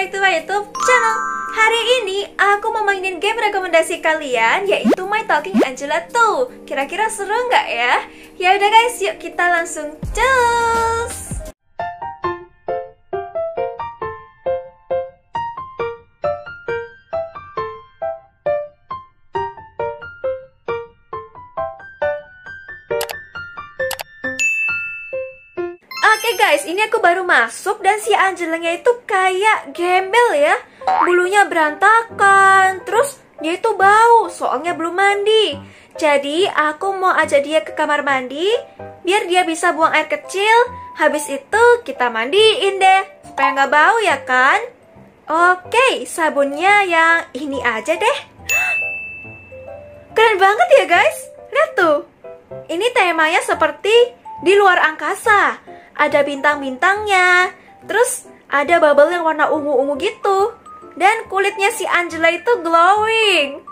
back to my YouTube channel. Hari ini aku mau mainin game rekomendasi kalian Yaitu My Talking Angela 2 Kira-kira seru nggak ya? Ya udah guys, yuk kita langsung cus Oke guys, ini aku baru masuk dan si Angelanya itu kayak gembel ya. Bulunya berantakan, terus dia itu bau soalnya belum mandi. Jadi aku mau ajak dia ke kamar mandi Biar dia bisa buang air kecil. Habis itu kita mandiin deh Supaya nggak bau ya kan? Oke, sabunnya yang ini aja deh. Keren banget ya guys. Lihat tuh. Ini temanya seperti di luar angkasa ada bintang-bintangnya. Terus ada bubble yang warna ungu-ungu gitu. Dan kulitnya si Angela itu glowing.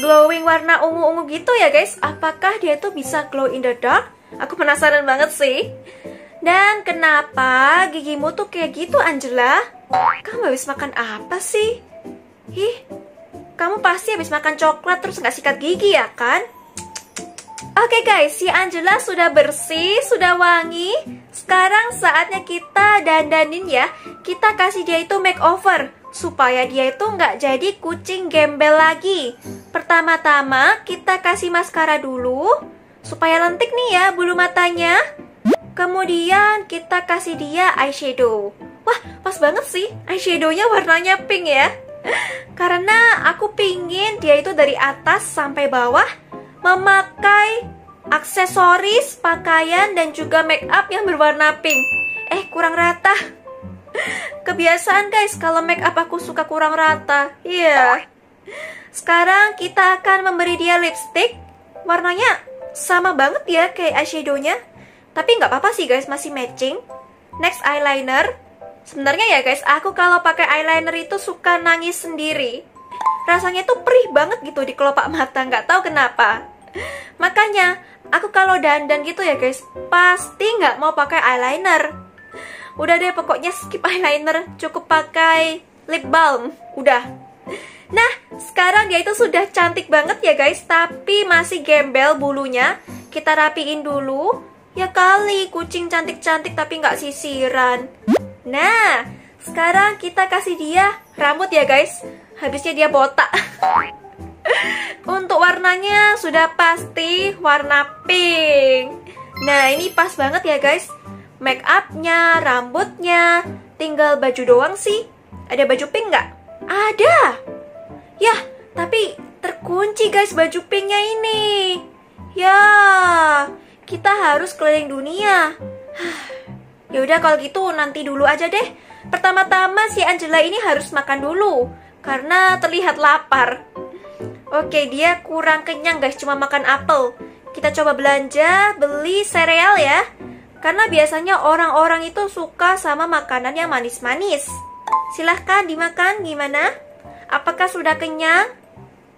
Glowing warna ungu-ungu gitu ya guys. Apakah dia itu bisa glow in the dark? Aku penasaran banget sih. Dan kenapa gigimu tuh kayak gitu Angela? Kamu habis makan apa sih? Ih, kamu pasti habis makan coklat terus nggak sikat gigi ya kan? Oke okay guys, si Angela sudah bersih, sudah wangi. Sekarang saatnya kita dandanin ya. Kita kasih dia itu makeover supaya dia itu nggak jadi kucing gembel lagi. Pertama-tama kita kasih maskara dulu supaya lentik nih ya bulu matanya. Kemudian kita kasih dia eyeshadow. Wah, pas banget sih eyeshadownya warnanya pink ya. Karena aku pingin dia itu dari atas sampai bawah memakai aksesoris, pakaian, dan juga make up yang berwarna pink. Eh, kurang rata. Kebiasaan guys, kalau make up aku suka kurang rata. Iya. Yeah. Sekarang kita akan memberi dia lipstick. Warnanya sama banget ya kayak eyeshadownya. Tapi nggak apa-apa sih guys, masih matching. Next eyeliner. Sebenarnya ya guys, aku kalau pakai eyeliner itu suka nangis sendiri rasanya tuh perih banget gitu di kelopak mata nggak tahu kenapa makanya aku kalau dandan gitu ya guys pasti nggak mau pakai eyeliner. Udah deh pokoknya skip eyeliner cukup pakai lip balm udah. Nah sekarang dia itu sudah cantik banget ya guys tapi masih gembel bulunya. Kita rapiin dulu. Ya kali kucing cantik-cantik tapi nggak sisiran. Nah sekarang kita kasih dia rambut ya guys. Habisnya dia botak untuk warnanya sudah pasti warna pink. Nah ini pas banget ya guys. Make upnya rambutnya tinggal baju doang sih. Ada baju pink nggak? Ada. Ya tapi terkunci guys baju pinknya ini. Ya kita harus keliling dunia. Ya udah kalau gitu nanti dulu aja deh. Pertama-tama si Angela ini harus makan dulu karena terlihat lapar. Oke, dia kurang kenyang guys, cuma makan apel. Kita coba belanja, beli sereal ya. Karena biasanya orang-orang itu suka sama makanan yang manis-manis. Silahkan dimakan, gimana? Apakah sudah kenyang?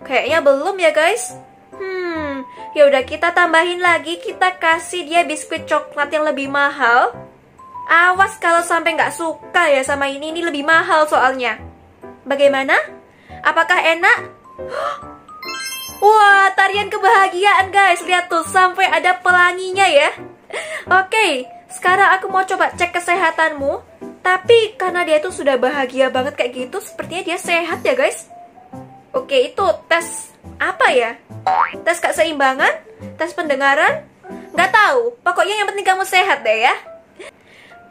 Kayaknya belum ya guys. Hmm, ya udah kita tambahin lagi, kita kasih dia biskuit coklat yang lebih mahal. Awas kalau sampai nggak suka ya sama ini, ini lebih mahal soalnya. Bagaimana? Apakah enak? Wah, tarian kebahagiaan guys. Lihat tuh, sampai ada pelanginya ya. Oke, sekarang aku mau coba cek kesehatanmu. Tapi karena dia tuh sudah bahagia banget kayak gitu, sepertinya dia sehat ya guys. Oke, itu tes apa ya? Tes keseimbangan? Tes pendengaran? Gak tahu. Pokoknya yang penting kamu sehat deh ya.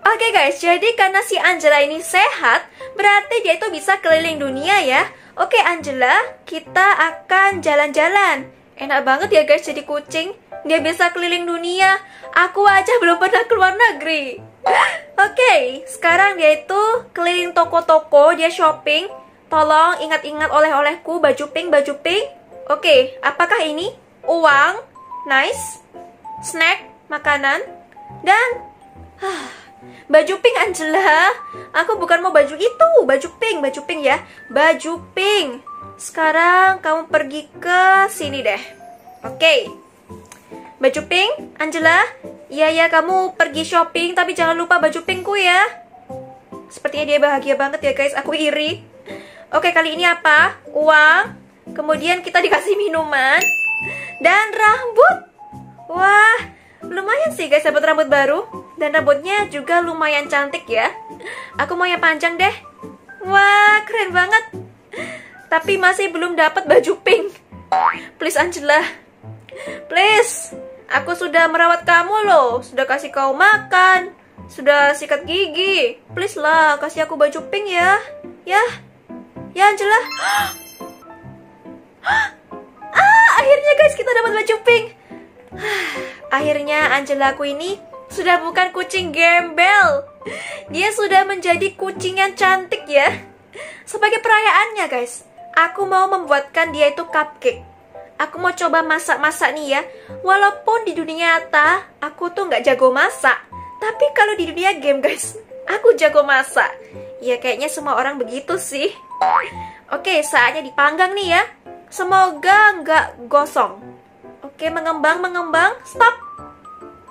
Oke okay guys, jadi karena si Angela ini sehat, berarti dia itu bisa keliling dunia ya. Oke Angela, kita akan jalan-jalan. Enak banget ya guys jadi kucing. Dia bisa keliling dunia. Aku aja belum pernah keluar negeri. Oke, sekarang dia itu keliling toko-toko, dia shopping. Tolong ingat-ingat oleh-olehku, baju pink, baju pink. Oke, apakah ini? Uang, nice, snack, makanan, dan... Baju pink Angela Aku bukan mau baju itu Baju pink, baju pink ya Baju pink Sekarang kamu pergi ke sini deh Oke okay. Baju pink, Angela Iya ya kamu pergi shopping Tapi jangan lupa baju pinkku ya Sepertinya dia bahagia banget ya guys, aku iri. Oke, kali ini apa? Uang. Kemudian kita dikasih minuman. Dan rambut. Wah, lumayan sih guys dapat rambut baru. Dan rambutnya juga lumayan cantik ya. Aku mau yang panjang deh. Wah, keren banget. Tapi masih belum dapat baju pink. Please Angela. Please. Aku sudah merawat kamu loh. Sudah kasih kau makan. Sudah sikat gigi. Please lah, kasih aku baju pink ya. Ya. Ya Angela. ah, akhirnya guys kita dapat baju pink. akhirnya Angela aku ini sudah bukan kucing gembel. Dia sudah menjadi kucing yang cantik ya. Sebagai perayaannya guys, aku mau membuatkan dia itu cupcake. Aku mau coba masak-masak nih ya. Walaupun di dunia nyata aku tuh nggak jago masak, tapi kalau di dunia game guys, aku jago masak. Ya kayaknya semua orang begitu sih. Oke, saatnya dipanggang nih ya. Semoga nggak gosong. Oke, mengembang, mengembang. Stop.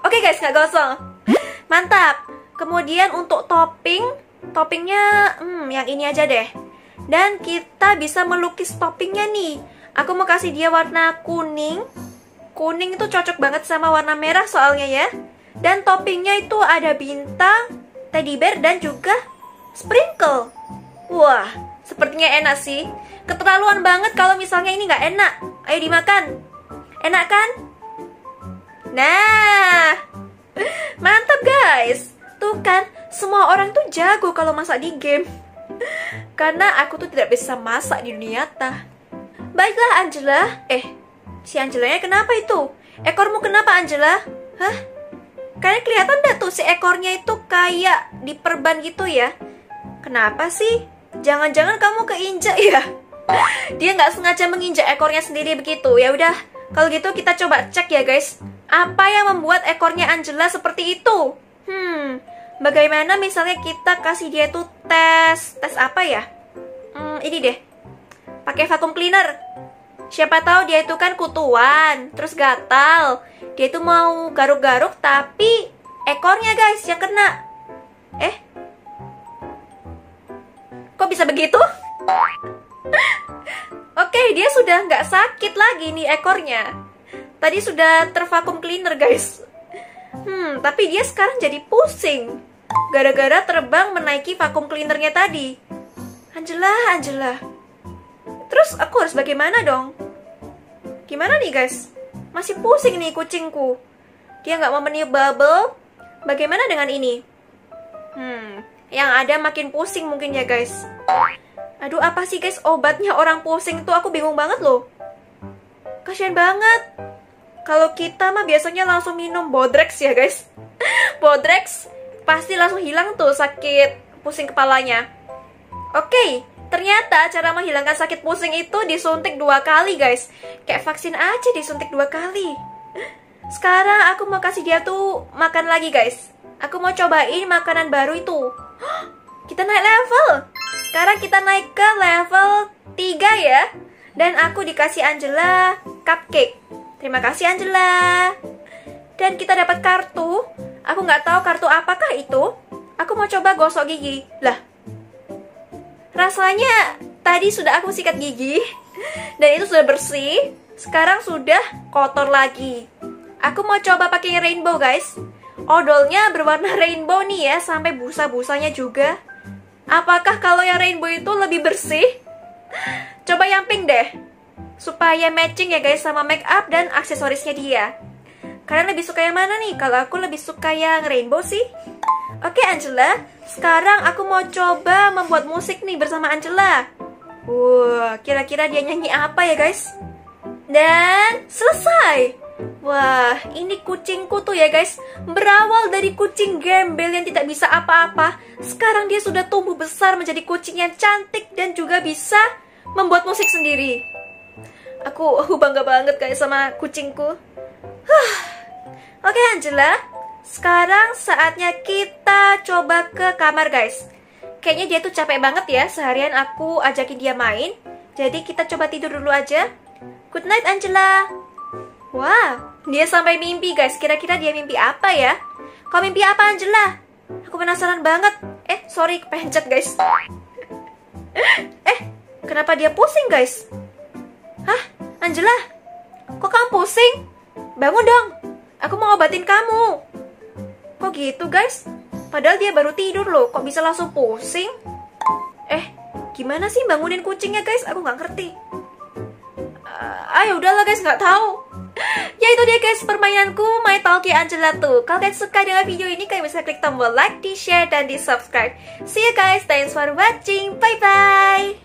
Oke guys, nggak gosong. Mantap. Kemudian untuk topping, toppingnya, hmm, yang ini aja deh. Dan kita bisa melukis toppingnya nih. Aku mau kasih dia warna kuning. Kuning itu cocok banget sama warna merah soalnya ya. Dan toppingnya itu ada bintang, teddy bear, dan juga sprinkle. Wah, sepertinya enak sih. Keterlaluan banget kalau misalnya ini nggak enak. Ayo dimakan. Enak kan? Nah, mantap guys. Tuh kan, semua orang tuh jago kalau masak di game. Karena aku tuh tidak bisa masak di dunia nyata. Baiklah Angela. Eh, si Angelanya kenapa itu? Ekormu kenapa Angela? Hah? Kayaknya kelihatan dah tuh si ekornya itu kayak diperban gitu ya. Kenapa sih? Jangan-jangan kamu keinjak ya? Dia nggak sengaja menginjak ekornya sendiri begitu. Ya udah, kalau gitu kita coba cek ya guys. Apa yang membuat ekornya Angela seperti itu? Hmm, bagaimana misalnya kita kasih dia tuh tes, tes apa ya? Hmm, ini deh pakai vacuum cleaner. Siapa tahu dia itu kan kutuan, terus gatal. Dia itu mau garuk-garuk tapi ekornya guys yang kena. Eh, kok bisa begitu? Oke, dia sudah nggak sakit lagi nih ekornya. Tadi sudah tervakum cleaner guys. Hmm, tapi dia sekarang jadi pusing. Gara-gara terbang menaiki vakum cleanernya tadi. Angela, Angela, Terus aku harus bagaimana dong? Gimana nih guys? Masih pusing nih kucingku. Dia nggak mau meniup bubble. Bagaimana dengan ini? Hmm, yang ada makin pusing mungkin ya guys. Aduh apa sih guys obatnya orang pusing tuh aku bingung banget loh. Kasian banget. Kalau kita mah biasanya langsung minum Bodrex ya guys. Bodrex pasti langsung hilang tuh sakit pusing kepalanya. Oke, Ternyata cara menghilangkan sakit pusing itu disuntik dua kali guys. Kayak vaksin aja disuntik dua kali. Sekarang aku mau kasih dia tuh makan lagi guys. Aku mau cobain makanan baru itu. Kita naik level. Sekarang kita naik ke level 3 ya. Dan aku dikasih Angela cupcake Terima kasih Angela Dan kita dapat kartu Aku nggak tahu kartu apakah itu Aku mau coba gosok gigi Lah Rasanya tadi sudah aku sikat gigi dan itu sudah bersih. Sekarang sudah kotor lagi. Aku mau coba pakai rainbow, guys. Odolnya berwarna rainbow nih ya, sampai busa-busanya juga. Apakah kalau yang rainbow itu lebih bersih? Coba yang pink deh. Supaya matching ya guys sama make up dan aksesorisnya dia. Kalian lebih suka yang mana nih? Kalau aku lebih suka yang rainbow sih. Oke Angela, sekarang aku mau coba membuat musik nih bersama Angela. Wah, kira-kira dia nyanyi apa ya guys? Dan selesai. Wah, ini kucingku tuh ya guys Berawal dari kucing gembel yang tidak bisa apa-apa Sekarang dia sudah tumbuh besar menjadi kucing yang cantik Dan juga bisa membuat musik sendiri Aku, aku bangga banget guys sama kucingku Huh. Oke Angela sekarang saatnya kita coba ke kamar guys Kayaknya dia tuh capek banget ya Seharian aku ajakin dia main Jadi kita coba tidur dulu aja Good night Angela Wow, dia sampai mimpi guys Kira-kira dia mimpi apa ya? Kau mimpi apa Angela? Aku penasaran banget Eh, sorry, kepencet guys. eh, kenapa dia pusing guys? Hah, Angela? Kok kamu pusing? Bangun dong, aku mau obatin kamu. Kok gitu guys? Padahal dia baru tidur loh, kok bisa langsung pusing? Eh, gimana sih bangunin kucingnya guys? Aku nggak ngerti. Uh, ayo udahlah guys, nggak tahu. ya itu dia guys permainanku My Talkie Angela tuh. Kalau kalian suka dengan video ini, kalian bisa klik tombol like, di share, dan di subscribe. See you guys, thanks for watching, bye bye.